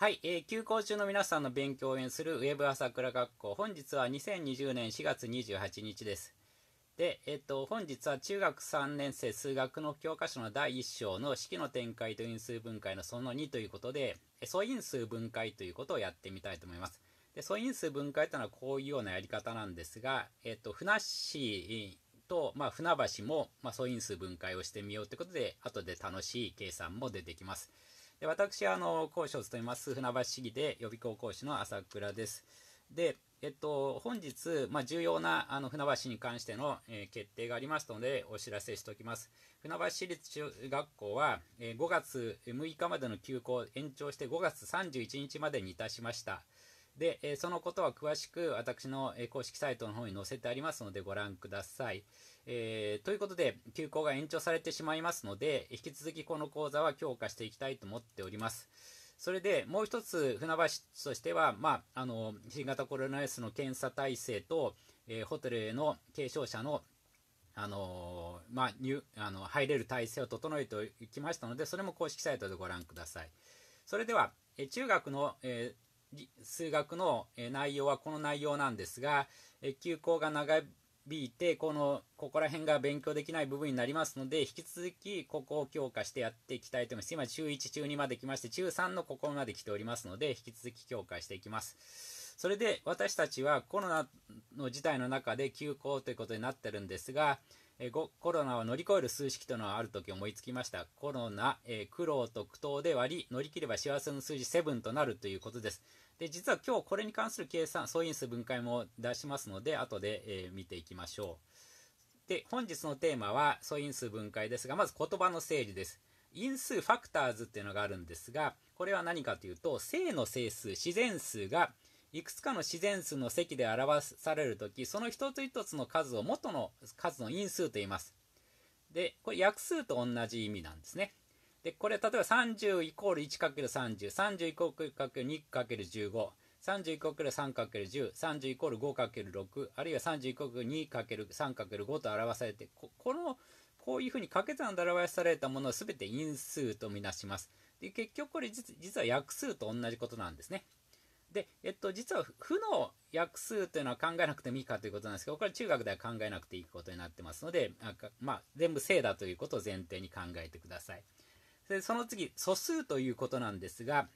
はい、えー、休校中の皆さんの勉強を応援するウェブ朝倉学校。本日は2020年4月28日です。で、えっ、と、本日は中学3年生数学の教科書の第1章の式の展開と因数分解のその2ということで、素因数分解ということをやってみたいと思います。で、素因数分解というのはこういうようなやり方なんですが、えっ、と、ふなっしーと、まあ、船橋も、まあ、素因数分解をしてみようということで、後で楽しい計算も出てきます。で私はあの講師を務めます船橋市議で予備校講師の朝倉です。で、えっと、本日、まあ、重要なあの船橋に関しての、えー、決定がありますのでお知らせしておきます。船橋市立中学校は、えー、5月6日までの休校を延長して5月31日までにいたしました。で、えー、そのことは詳しく私の、え公式サイトの方に載せてありますのでご覧ください。えー、ということで、休校が延長されてしまいますので、引き続きこの講座は強化していきたいと思っております。それでもう一つ、船橋としては、まあ、あの新型コロナウイルスの検査体制と、えー、ホテルへの軽症者のあのまあ、入あの入れる体制を整えてきましたので、それも公式サイトでご覧ください。それでは、え中学の、えー数学の内容はこの内容なんですが、休校が長引いて、この、ここら辺が勉強できない部分になりますので、引き続きここを強化してやっていきたいと思います。今、中1、中2まで来まして、中3のここまで来ておりますので、引き続き強化していきます。それで、私たちはコロナの事態の中で休校ということになってるんですが、えコロナを乗り越える数式というのはある時思いつきました。コロナ、え苦労と苦闘で割り、乗り切れば幸せの数字7となるということです。で、実は今日これに関する計算、素因数分解も出しますので、後で、えー、見ていきましょう。で、本日のテーマは素因数分解ですが、まず言葉の整理です。因数ファクターズっていうのがあるんですが、これは何かというと、正の整数、自然数がいくつかの自然数の積で表されるとき、その一つ一つの数を元の数の因数と言います。で、これ約数と同じ意味なんですね。で、これ例えば30イコール 1×30、30イコール ×2×15、30イコール 3×10、30イコール 5×6、あるいは30イコール 2×3×5 と表されて、この、こういうふうに掛け算で表されたものを全て因数とみなします。で結局これ実は約数と同じことなんですね。で、えっと、実は負の約数というのは考えなくてもいいかということなんですけど、これは中学では考えなくていいことになってますので、まあ、全部正だということを前提に考えてください。でその次、素数ということなんですが、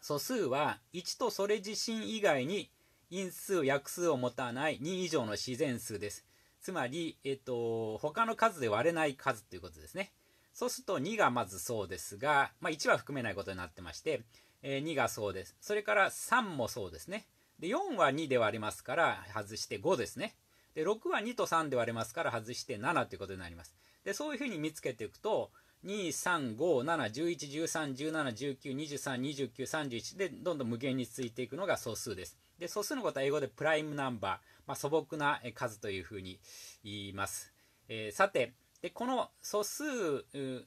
素数は1とそれ自身以外に因数、約数を持たない2以上の自然数です。つまり、えっと、他の数で割れない数ということですね。そうすると2がまずそうですが、まあ、1は含めないことになってまして、えー、2がそうです。それから3もそうですね。で、4は2で割れますから外して5ですね。で、6は2と3で割れますから外して7ということになります。で、そういうふうに見つけていくと、2、3、5、7、11、13、17、19、23、29、31でどんどん無限に続いていくのが素数です。で、素数のことは英語でプライムナンバー、まあ、素朴な数というふうに言います。えー、さて、でこの素数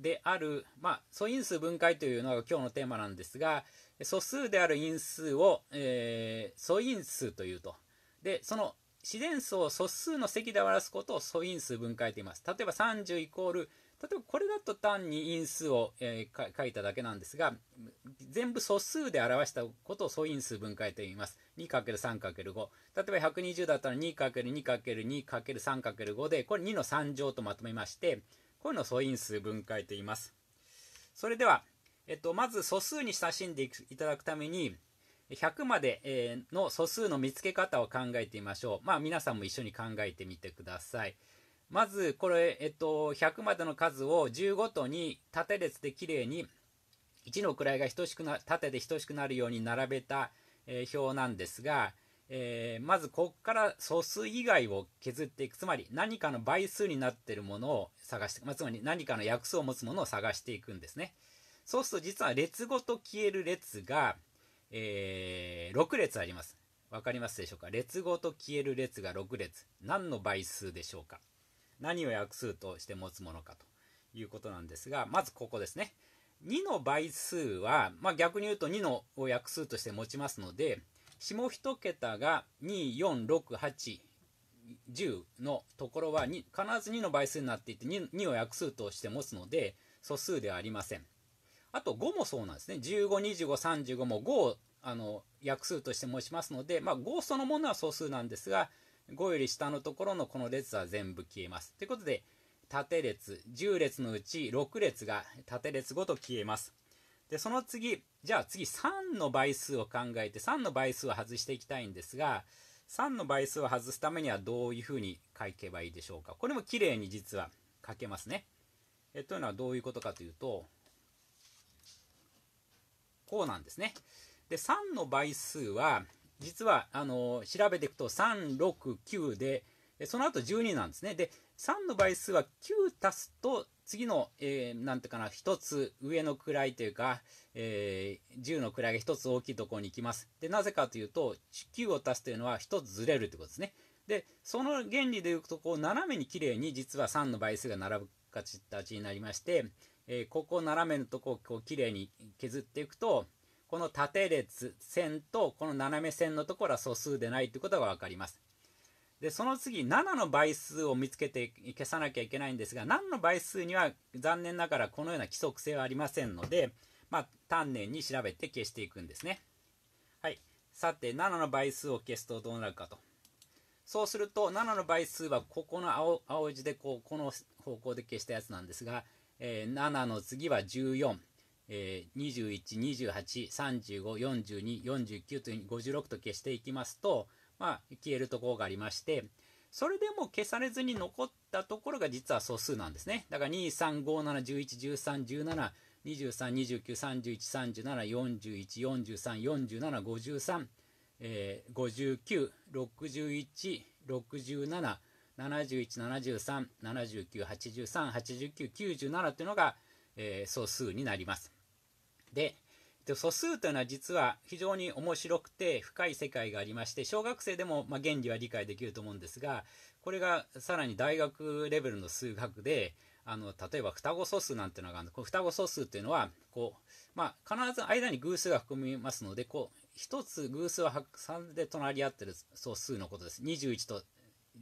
である、まあ、素因数分解というのが今日のテーマなんですが、素数である因数を、えー、素因数というと。で、その自然数を素数の積で表すことを素因数分解と言います。例えば30イコール例えばこれだと単に因数を、えー、書いただけなんですが、全部素数で表したことを素因数分解と言います。2×3×5。例えば120だったら 2×2×2×3×5 で、これ2の3乗とまとめまして、こういうのを素因数分解と言います。それでは、えっと、まず素数に親しんでいただくために、100まで、の素数の見つけ方を考えてみましょう。まあ皆さんも一緒に考えてみてください。まず、これ、えっと、100までの数を10ごとに縦列できれいに1の位が等しくな縦で等しくなるように並べた、えー、表なんですが、えー、まずここから素数以外を削っていく。つまり何かの倍数になっているものを探して、まあ、つまり何かの約数を持つものを探していくんですね。そうすると実は列ごと消える列が、えー、6列あります。わかりますでしょうか？列ごと消える列が6列。何の倍数でしょうか？何を約数として持つものかということなんですが、まずここですね。2の倍数は、まあ、逆に言うと2のを約数として持ちますので、下1桁が2、4、6、8、10のところは必ず2の倍数になっていて 2, 2を約数として持つので素数ではありません。あと5もそうなんですね。15、25、35も5をあの約数として申しますので、まあ、5そのものは素数なんですが、5より下のところのこの列は全部消えます。ということで、縦列、10列のうち6列が縦列ごと消えます。で、その次、じゃあ次3の倍数を考えて、3の倍数を外していきたいんですが、3の倍数を外すためにはどういうふうに書けばいいでしょうか。これもきれいに実は書けますね。えというのはどういうことかというと、こうなんですね。で、3の倍数は、実は、あの、調べていくと3、6、9で、その後12なんですね。で、3の倍数は9足すと、次の、えー、なんていうかな、1つ上の位というか、えー、10の位が1つ大きいところに行きます。で、なぜかというと、9を足すというのは1つずれるということですね。で、その原理でいうと、こう、斜めにきれいに実は3の倍数が並ぶ形になりまして、えー、ここ斜めのとこをこうきれいに削っていくと、この縦列線とこの斜め線のところは素数でないということが分かります。で、その次、7の倍数を見つけて消さなきゃいけないんですが、7の倍数には残念ながらこのような規則性はありませんので、まあ、丹念に調べて消していくんですね。はい。さて、7の倍数を消すとどうなるかと。そうすると、7の倍数はここの青青字でこう、この方向で消したやつなんですが、えー、7の次は14、えー、21、28、35、42、49という56と消していきますと、まあ、消えるところがありまして、それでも消されずに残ったところが実は素数なんですね。だから、2、3、5、7、11、13、17、23、29、31、37、41、43、47、53、えー、59、61、67、71、73、79、83、89、97というのが、えー、素数になります。で、素数というのは実は非常に面白くて深い世界がありまして小学生でもま原理は理解できると思うんですがこれがさらに大学レベルの数学であの例えば双子素数なんていうのがあるこの双子素数っていうのはこう、まあ、必ず間に偶数が含みますのでこう1つ偶数を挟んで隣り合ってる素数のことです。21と、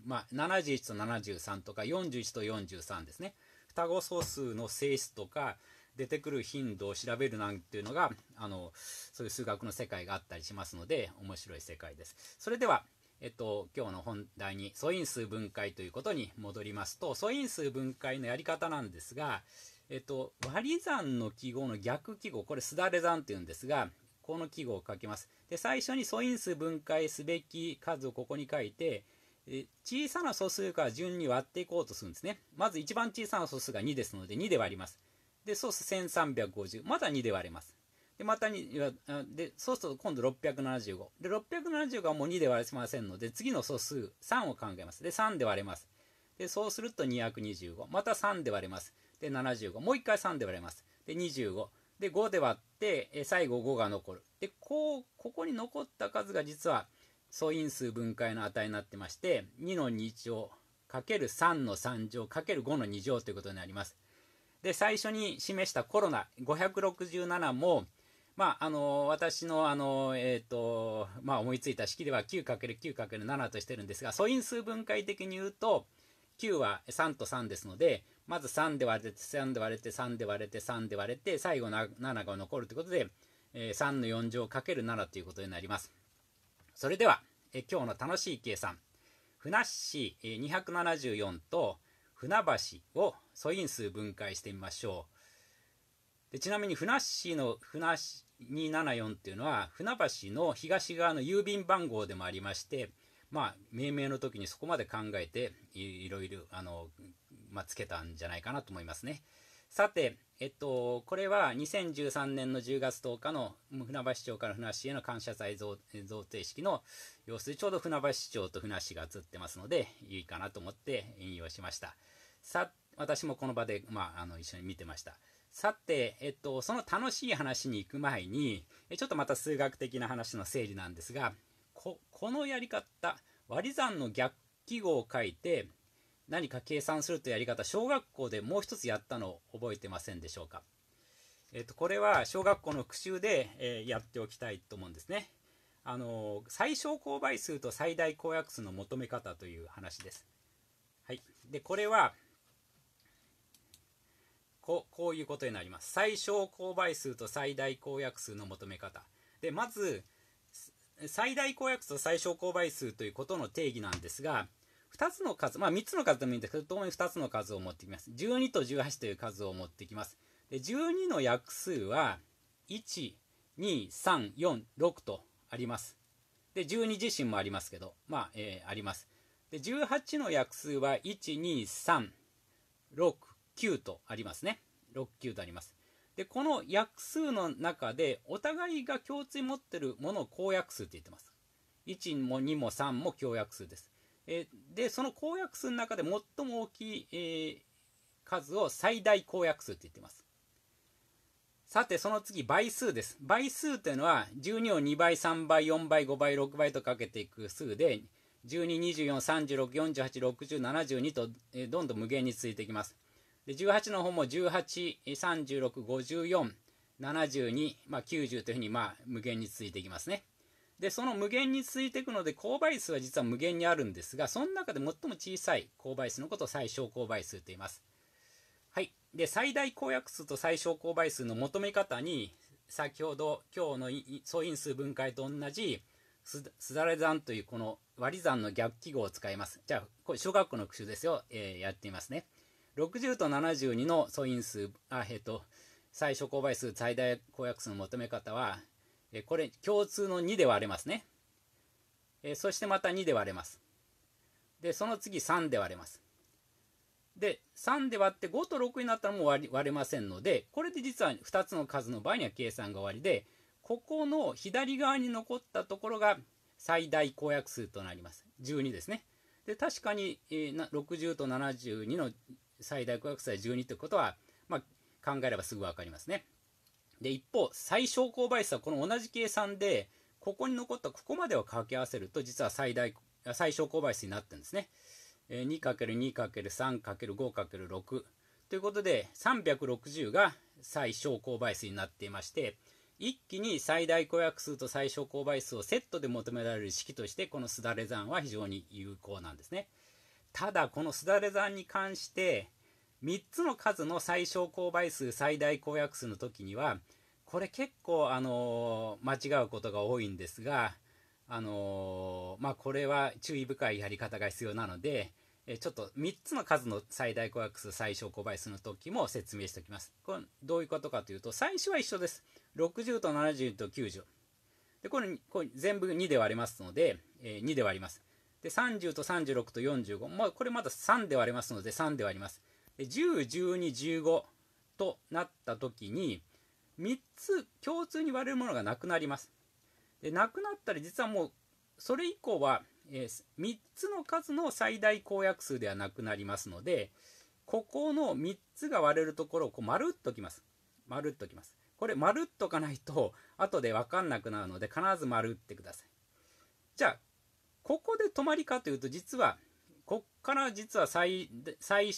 まあ、71と73とか41と43ですね。双子素数の性質とか出てくる頻度を調べるなんていうのがあのそういう数学の世界があったりしますので面白い世界です。それではえっと、今日の本題に素因数分解ということに戻りますと素因数分解のやり方なんですが、えっと、割り算の記号の逆記号これすだれ算っていうんですがこの記号を書きます。で最初に素因数分解すべき数をここに書いて小さな素数から順に割っていこうとするんですね。まず一番小さな素数が2ですので2で割ります。で、そうすると1350。また2で割れます。で、また2、で、そうすると今度675。で、675はもう2で割れませんので、次の素数3を考えます。で、3で割れます。で、そうすると225。また3で割れます。で、75。もう一回3で割れます。で、25。で、5で割って、え最後5が残る。で、こう、ここに残った数が実は素因数分解の値になってまして、2の2乗かける3の3乗かける5の2乗ということになります。で、最初に示したコロナ567も、まあ、あの私のあの、えーとまあ、思いついた式では 9×9×7 としてるんですが素因数分解的に言うと9は3と3ですのでまず3で割れて3で割れて3で割れて3で割れて最後の7が残るということで、えー、3の4乗 ×7 ということになります。それでは、え今日の楽しい計算。ふなっしー274と船橋を素因数分解してみましょう。でちなみに船橋の船274っていうのは船橋の東側の郵便番号でもありまして、まあ、命名の時にそこまで考えていろいろあの、まあ、つけたんじゃないかなと思いますね。さて、えっと、これは2013年の10月10日の船橋市長から船橋への感謝祭贈呈式の様子でちょうど船橋市長と船橋が映ってますのでいいかなと思って引用しました。さ私もこの場で、まあ、あの一緒に見てました。さて、えっと、その楽しい話に行く前に、ちょっとまた数学的な話の整理なんですが、ここのやり方、割り算の逆記号を書いて、何か計算するというやり方、小学校でもう一つやったのを覚えてませんでしょうか？えっと、これは小学校の復習で、えー、やっておきたいと思うんですね。あの最小公倍数と最大公約数の求め方という話です。はい。で、これは、ここういうことになります最小公倍数と最大公約数の求め方でまず最大公約数と最小公倍数ということの定義なんですが2つの数、まあ3つの数でもいいんですけど、ともに2つの数を持ってきます。12と18という数を持ってきます。で12の約数は、1、2、3、4、6とあります。で、12自身もありますけど、まあ、えー、あります。で、18の約数は、1、2、3、6、9とありますね。6、9とあります。で、この約数の中で、お互いが共通に持ってるものを公約数って言ってます。1も2も3も共約数です。えで、その公約数の中で最も大きい、えー、数を最大公約数って言ってます。さて、その次、倍数です。倍数というのは、12を2倍、3倍、4倍、5倍、6倍とかけていく数で、12、24、36、48、60、72と、えー、どんどん無限に続いていきます。で18の方も18、36、54、72、まあ、90というふうに、まあ、無限に続いていきますね。で、その無限に続いていくので、勾配数は実は無限にあるんですが、その中で最も小さい勾配数のことを最小勾配数と言います。はい。で、最大公約数と最小勾配数の求め方に、先ほど今日の素因数分解と同じすだれ算というこの割り算の逆記号を使います。じゃあ、これ小学校の復習ですよ。えー、やってみますね。60と72の素因数、あ、えっ、ー、と、最小公倍数、最大公約数の求め方は、えこれ共通の2で割れますね。えそしてまた2で割れます。で、その次3で割れます。で、3で割って5と6になったらもう割れませんので、これで実は2つの数の場合には計算が終わりで、ここの左側に残ったところが最大公約数となります。12ですね。で、確かに、えー、60と72の最大公約数は12ということは、まあ、考えればすぐ分かりますね。で、一方、最小公倍数はこの同じ計算で、ここに残ったここまでを掛け合わせると、実は最大、最小公倍数になってるんですね。2×2×3×5×6 ということで、360が最小公倍数になっていまして、一気に最大公約数と最小公倍数をセットで求められる式として、このすだれ算は非常に有効なんですね。ただ、このすだれ算に関して、3つの数の最小公倍数最大公約数の時にはこれ結構あの間違うことが多いんですがあのまあこれは注意深いやり方が必要なのでちょっと3つの数の最大公約数最小公倍数の時も説明しておきます。これどういうことかというと最初は一緒です。60と70と90でこれこれ全部2で割れますので、えー、2で割ります。で30と36と45、まあ、これまだ3で割れますので3で割ります。10、12、15となった時に3つ共通に割れるものがなくなります。でなくなったら実はもうそれ以降は、え、3つの数の最大公約数ではなくなりますのでここの3つが割れるところをこう丸っときます。丸っときます。これ丸っとかないと後で分かんなくなるので必ず丸ってください。じゃあここで止まりかというと実はこっから実は最最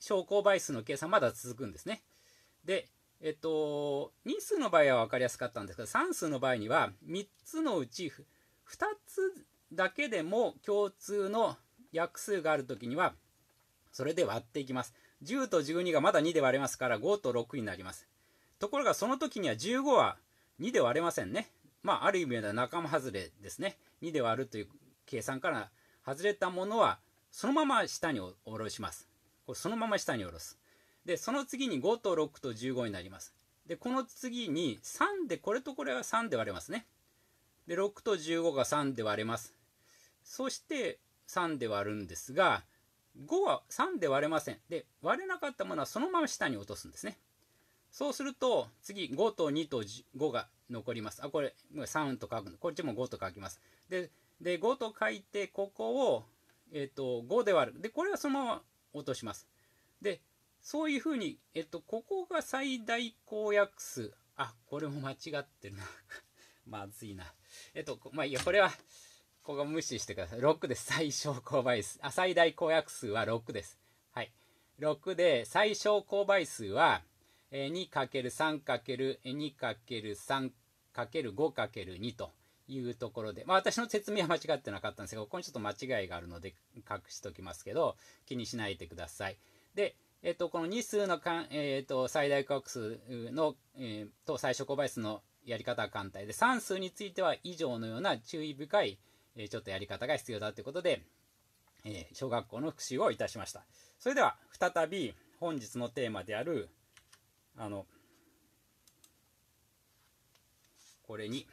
小公倍数の計算まだ続くんですね。で、えっと、2数の場合は分かりやすかったんですが、3数の場合には3つのうち2つだけでも共通の約数があるときには、それで割っていきます。10と12がまだ2で割れますから5と6になります。ところがその時には15は2で割れませんね。まあ、ある意味では仲間外れですね。2で割るという計算から外れたものはそのまま下に下ろします。これそのまま下に下ろす。で、その次に5と6と15になります。で、この次に3で、これとこれが3で割れますね。で、6と15が3で割れます。そして3で割るんですが、5は3で割れません。で、割れなかったものはそのまま下に落とすんですね。そうすると、次5と2と5が残ります。あ、これ3と書くの。こっちも5と書きます。で、で5と書いて、ここを、えっ、ー、と、5で割る。で、これはそのまま落とします。で、そういうふうに、えっと、ここが最大公約数。あ、これも間違ってるな。まずいな。えっと、まあいいや、これは、ここ無視してください。6です。最小公倍数。あ、最大公約数は6です。はい。6で、最小公倍数は、2×3×2×3×5×2 というところで、まあ、私の説明は間違ってなかったんですが、ここにちょっと間違いがあるので隠しておきますけど、気にしないでください。で、えっと、この日数のかん、えっと、最大価格数の、えー、と最小公倍数のやり方は簡単で、算数については以上のような注意深い、えー、ちょっとやり方が必要だということで、えー、小学校の復習をいたしました。それでは、再び本日のテーマである、あの、これに、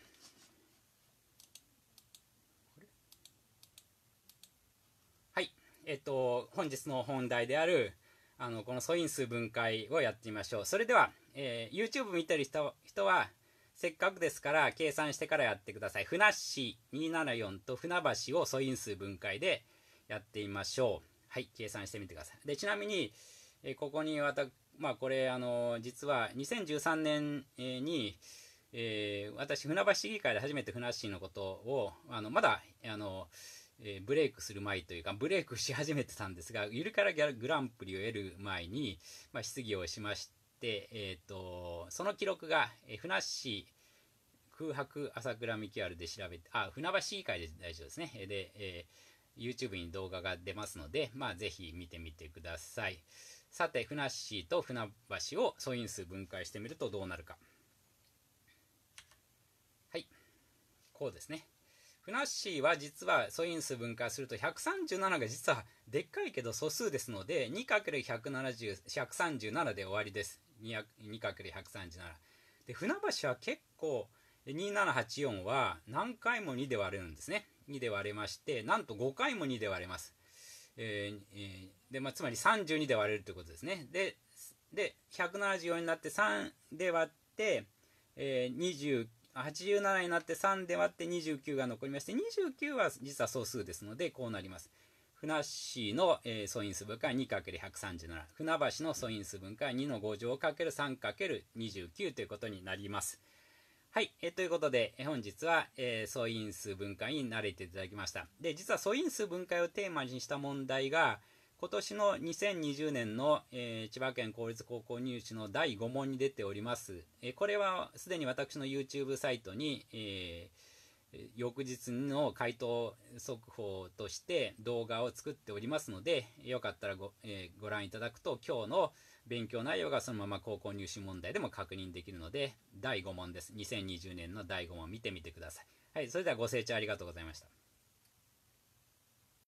はい、えっと、本日の本題である、あのこの素因数分解をやってみましょう。それでは、えー、YouTube 見てる人人は、せっかくですから計算してからやってください。ふなっし274と船橋を素因数分解でやってみましょう。はい、計算してみてください。で、ちなみに、えー、ここにわた、まあこれ、あの、実は2013年に、えー、私、船橋市議会で初めて船橋のことを、あのまだ、あの、えー、ブレイクする前というか、ブレイクし始めてたんですが、ゆるからグランプリを得る前に、まあ、質疑をしまして、えーと、その記録が、えー、船市空白朝倉ミキュアルで調べて、あ、船橋議会で大丈夫ですね。で、えー、YouTube に動画が出ますので、まあ、ぜひ見てみてください。さて、船市と船橋を素因数分解してみるとどうなるか。はい。こうですね。ふなっしーは実は素因数分解すると137が実はでっかいけど素数ですので 2×137 で終わりです。2×137 で船橋は結構2784は何回も2で割れるんですね。2で割れましてなんと5回も2で割れます、えーえー、でまあ、つまり32で割れるということですね。でで174になって3で割って、えー、87になって3で割って29が残りまして29は実は総数ですのでこうなります。船橋の、えー、素因数分解 2×137 船橋の素因数分解2の5乗 ×3×29 ということになります。はい、えー、ということで、え本日は、えー、素因数分解に慣れていただきました。で実は素因数分解をテーマにした問題が今年の2020年の、えー、千葉県公立高校入試の第5問に出ております。えー、これはすでに私の YouTube サイトに、えー、翌日の回答速報として動画を作っておりますので、よかったらご,、えご覧いただくと今日の勉強内容がそのまま高校入試問題でも確認できるので、第5問です。2020年の第5問見てみてください。はい、それではご清聴ありがとうございました。